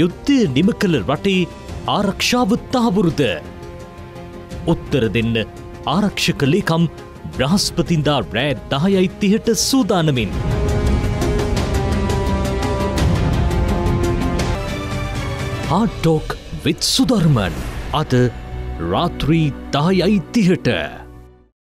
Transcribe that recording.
යුද්ධය නිම කළ රටේ ආරක්ෂාව තාවුරුද. උත්තර දෙන්න ආරක්ෂක ලේකම් බ්‍රහස්පතින්දා රෑ දහයයි තිහට සූදානමින්. හාටෝක් විත් සුධර්මන් අද රාත්‍රී දායයි තිහට.